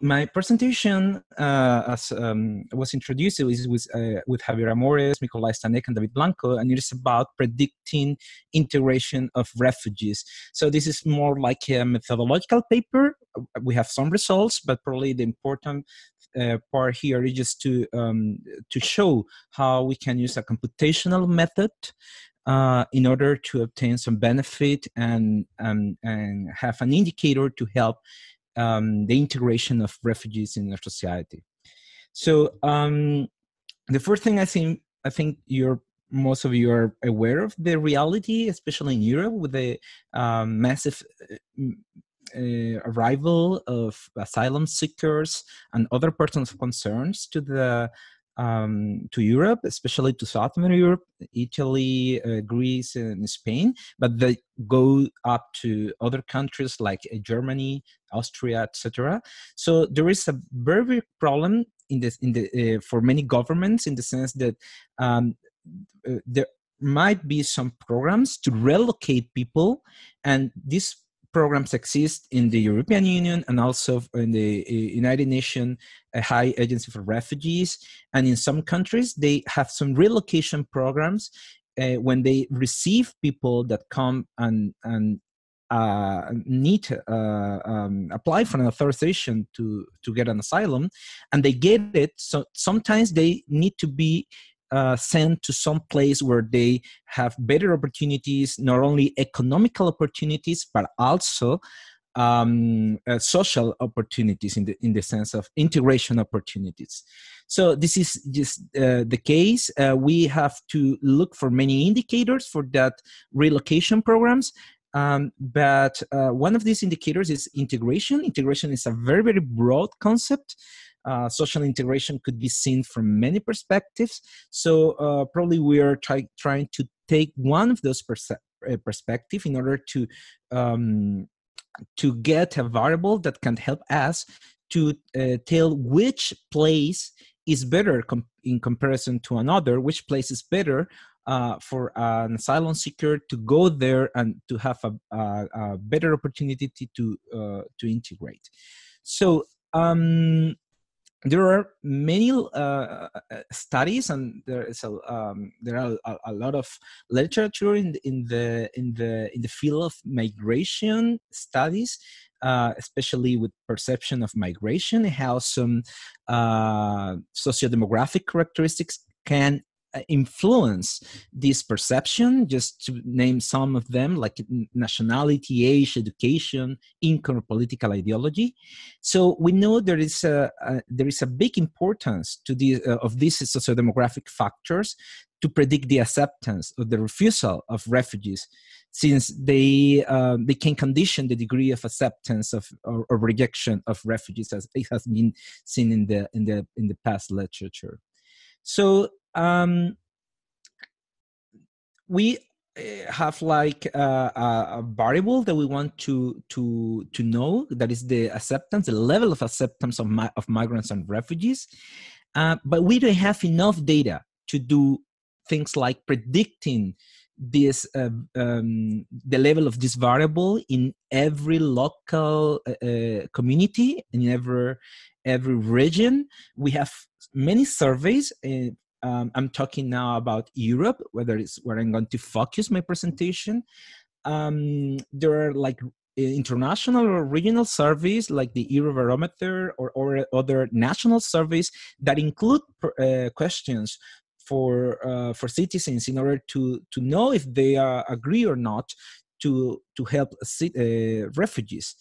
my presentation, uh, as um, was introduced, is with, uh, with Javier Amores, Mikolaj Stanek, and David Blanco, and it is about predicting integration of refugees. So this is more like a methodological paper. We have some results, but probably the important uh, part here is just to um, to show how we can use a computational method uh, in order to obtain some benefit and um, and have an indicator to help um, the integration of refugees in our society. So um, the first thing I think I think you're most of you are aware of the reality, especially in Europe, with the um, massive uh, arrival of asylum seekers and other persons of concerns to the um, to Europe, especially to Southern Europe, Italy, uh, Greece, and Spain, but they go up to other countries like uh, Germany, Austria, etc. So there is a very big problem in this in the uh, for many governments in the sense that um, uh, there might be some programs to relocate people, and these programs exist in the European Union and also in the uh, United Nations High Agency for Refugees. And in some countries, they have some relocation programs uh, when they receive people that come and and uh, need uh, um, apply for an authorization to to get an asylum, and they get it. So sometimes they need to be uh, sent to some place where they have better opportunities, not only economical opportunities, but also um, uh, social opportunities in the in the sense of integration opportunities. So this is just uh, the case. Uh, we have to look for many indicators for that relocation programs. Um, but uh, one of these indicators is integration. Integration is a very very broad concept uh, social integration could be seen from many perspectives. So uh, probably we are try, trying to take one of those perse- uh, perspective in order to um, to get a variable that can help us to uh, tell which place is better com- in comparison to another, which place is better uh, for an asylum seeker to go there and to have a, a, a better opportunity to uh, to integrate. So um, there are many uh, uh, studies and there is a um, there are a, a, lot of literature in the, in the in the in the field of migration studies uh, especially with perception of migration how some uh, socio-demographic characteristics can influence this perception just to name some of them like nationality age education income political ideology. So we know there is a, a there is a big importance to the uh, of these socio-demographic factors to predict the acceptance or the refusal of refugees since they uh, they can condition the degree of acceptance of or, or rejection of refugees as it has been seen in the in the in the past literature. So um, we eh, have like a, a, variable that we want to to to know that is the acceptance the level of acceptance of, mi- of migrants and refugees. Uh, but we don't have enough data to do things like predicting this uh, um, the level of this variable in every local uh, community in every every region. We have many surveys um, I'm talking now about Europe, whether it's where I'm going to focus my presentation. Um, there are like international or regional surveys like the Eurobarometer or, or other national surveys that include uh, questions for uh, for citizens in order to to know if they uh, agree or not to to help uh, refugees.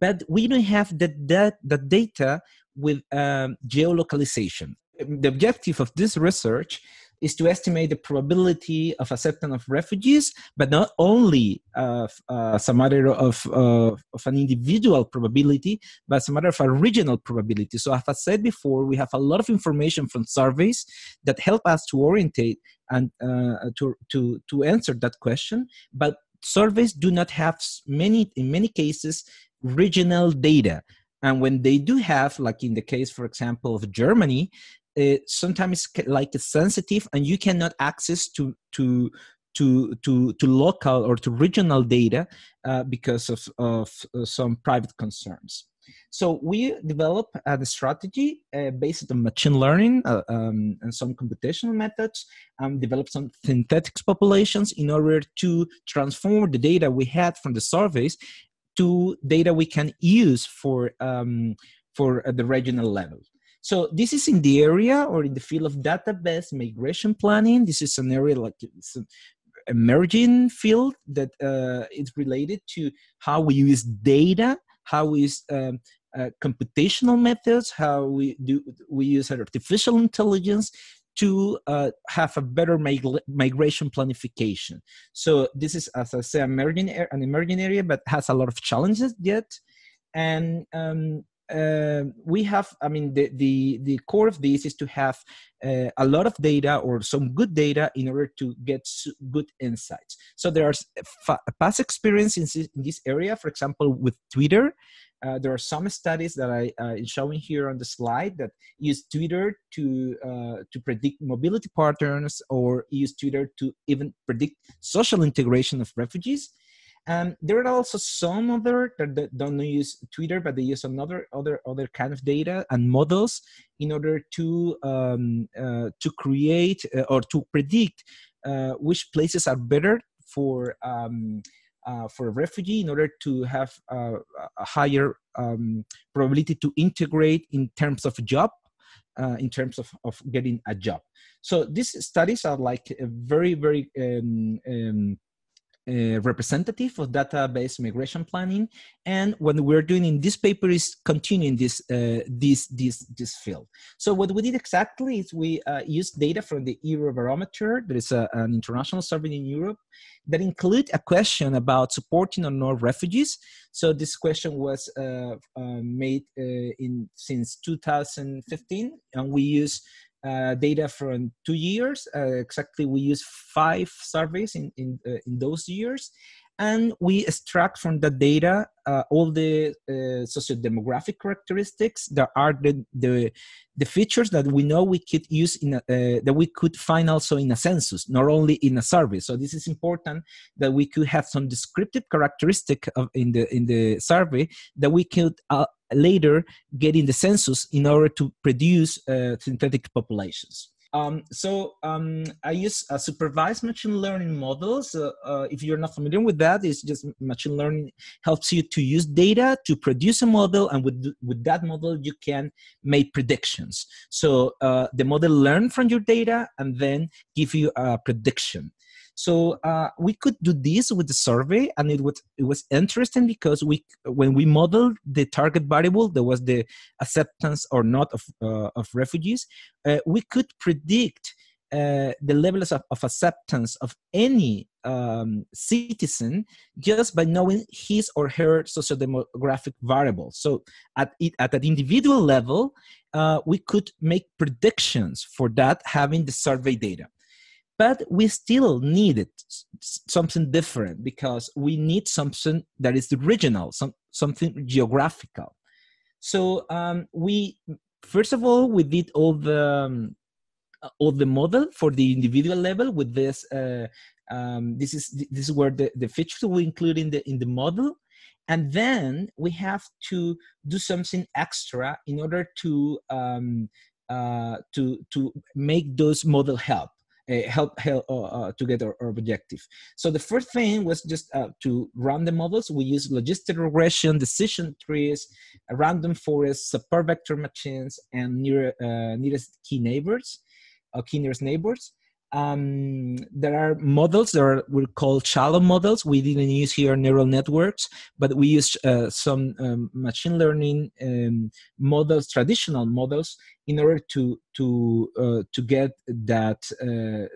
But we don't have the, that, that data with um, geolocalization the objective of this research is to estimate the probability of acceptance of refugees, but not only uh, uh, as a matter of, uh, of an individual probability, but as a matter of a regional probability. So, as I said before, we have a lot of information from surveys that help us to orientate and uh, to, to, to answer that question. But surveys do not have many, in many cases, regional data. And when they do have, like in the case, for example, of Germany, uh, sometimes like sensitive and you cannot access to to to to to local or to regional data uh, because of of uh, some private concerns So we developed uh, the strategy uh, based on machine learning uh, um, and some computational methods, um, develop some synthetic populations in order to transform the data we had from the surveys to data we can use for, um, for the regional level. So this is in the area or in the field of database migration planning. This is an area like it's an emerging field that uh, is related to how we use data, how we use um, uh, computational methods, how we do we use artificial intelligence to uh, have a better mig- migration planification. So this is, as I say, emerging an emerging area, but has a lot of challenges yet. And um, uh, we have i mean the, the the core of this is to have uh, a lot of data or some good data in order to get good insights so there there's past experience in, in this area for example with twitter uh, there are some studies that I uh, showing here on the slide that use Twitter to uh, to predict mobility patterns or use Twitter to even predict social integration of refugees. Um, there are also some other that don't use Twitter, but they use another other other kind of data and models in order to um, uh, to create uh, or to predict uh, which places are better for um, uh, for a refugee in order to have uh, a higher um, probability to integrate in terms of job uh, in terms of, of getting a job. So these studies are like very, very um, um, uh, representative of database migration planning. And what we're doing in this paper is continuing this uh, this this this field. So what we did exactly is we uh, used data from the eurobarometer there is a, an international survey in europe that include a question about supporting or not refugees. So this question was uh, uh, made uh, in since 2015 and we use uh, data from two years. Uh, exactly, we use five surveys in in, uh, in those years, and we extract from the data uh, all the uh, socio-demographic characteristics that are the, the, the features that we know we could use in a, uh, that we could find also in a census, not only in a survey. So this is important that we could have some descriptive characteristic of in the in the survey that we could uh, later get in the census in order to produce uh, synthetic populations. Um, so um, I use supervised machine learning models. Uh, uh, if you're not familiar with that, it's just machine learning helps you to use data to produce a model, and with with that model you can make predictions. So uh, the model learn from your data and then give you a prediction. So uh, we could do this with the survey, and it was it was interesting because we when we modeled the target variable, there was the acceptance or not of uh, of refugees. Uh, we could predict uh, the levels of, of, acceptance of any um, citizen just by knowing his or her sociodemographic variable. So at it, at an individual level, uh, we could make predictions for that having the survey data but we still needed something different because we need something that is original some, something geographical. So um, we first of all we did all the um, all the model for the individual level with this uh, um, this is this is where the, the features we include in the in the model. And then we have to do something extra in order to um, uh, to to make those model help uh, help, help uh, uh, to get our, our, objective. So the first thing was just uh, to run the models. We use logistic regression, decision trees, random forests, support vector machines, and near, uh, nearest key neighbors, uh, k-nearest neighbors. Um, there are models that are we call shallow models. We didn't use here neural networks, but we used uh, some um, machine learning um, models, traditional models, in order to to uh, to get that. Uh,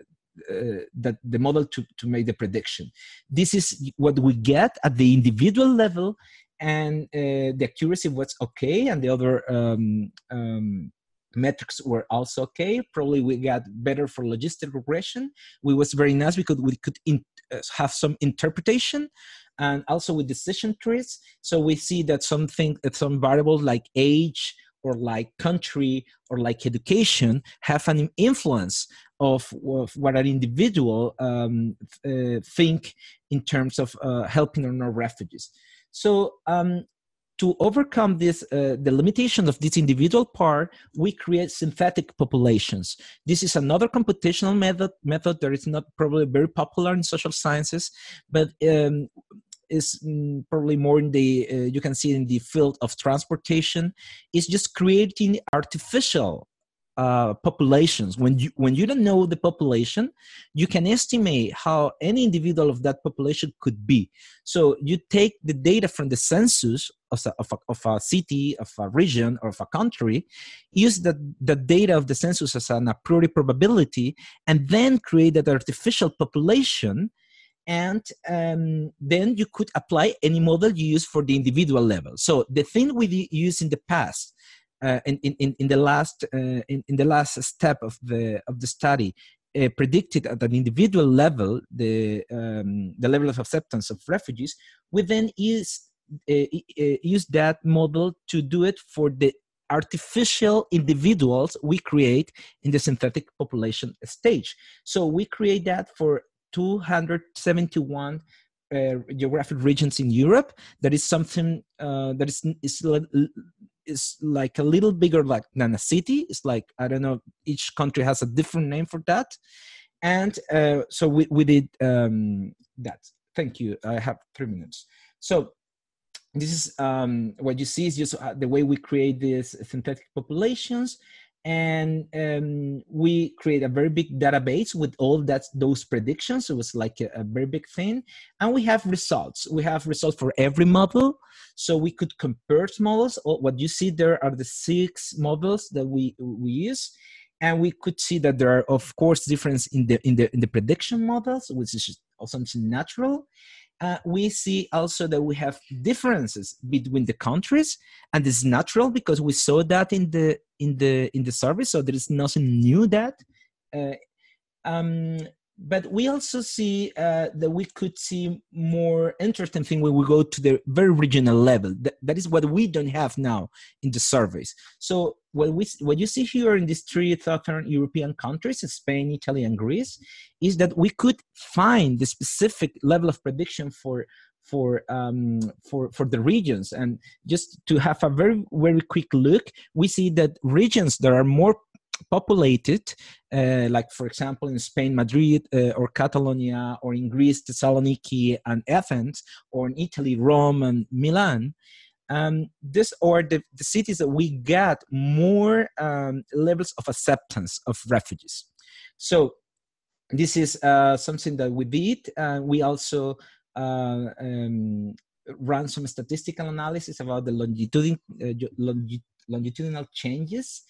uh, that the model to, to make the prediction. This is what we get at the individual level, and uh, the accuracy was okay, and the other um, um, metrics were also okay. Probably we got better for logistic regression. We was very nice because we could in, uh, have some interpretation and also with decision trees. So we see that something, that some variables like age or like country or like education have an influence of, of what an individual um, uh, think in terms of uh, helping or not refugees. So um, to overcome this uh, the limitation of this individual part we create synthetic populations. This is another computational method method that is not probably very popular in social sciences but um, is mm, probably more in the uh, you can see in the field of transportation. Is just creating artificial uh, populations. When you when you don't know the population you can estimate how any individual of that population could be. So you take the data from the census of a, of a, of a city of a region or of a country use the, the data of the census as an a priori probability and then create that artificial population and um, then you could apply any model you use for the individual level. So the thing we used in the past uh, in, in, in the last uh, in, in the last step of the of the study uh, predicted at an individual level the um, the level of acceptance of refugees we then use uh, uh, use that model to do it for the artificial individuals we create in the synthetic population stage so we create that for 271 uh, geographic regions in Europe. That is something that is is is like a little bigger like than a city. It's like I don't know. Each country has a different name for that, and uh, so we we did um, that. Thank you. I have three minutes. So this is um, what you see is just uh, the way we create these synthetic populations and um, we create a very big database with all that those predictions. It was like a, a, very big thing. And we have results. We have results for every model. So we could compare models. What you see there are the six models that we we use. And we could see that there are of course difference in the in the in the prediction models which is also natural uh, we see also that we have differences between the countries and it's natural because we saw that in the in the in the survey so there is nothing new that uh, um, but we also see uh, that we could see more interesting thing when we go to the very regional level. That, that is what we don't have now in the surveys. So what we what you see here in these three southern European countries, Spain, Italy, and Greece, is that we could find the specific level of prediction for for um, for for the regions. And just to have a very very quick look, we see that regions that are more populated, uh, like for example in Spain, Madrid uh, or Catalonia, or in Greece, Thessaloniki and Athens, or in Italy, Rome and Milan. Um, this or the, the cities that we get more um, levels of acceptance of refugees. So this is uh, something that we did. Uh, we also uh, um, ran some statistical analysis about the longitudinal, uh, longitudinal changes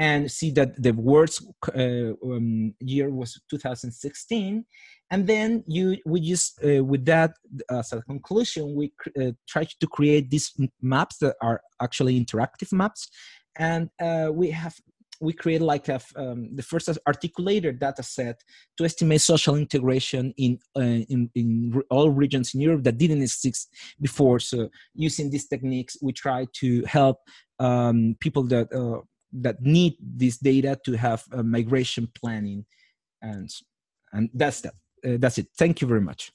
and see that the worst uh, um, year was 2016 and then you we just uh, with that as a conclusion we uh, tried to create these maps that are actually interactive maps and uh, we have we created like a, um, the first articulated data set to estimate social integration in, uh, in, in all regions in Europe that didn't exist before. So using these techniques, we try to help um, people that uh, that need this data to have migration planning and and that's that uh, that's it. Thank you very much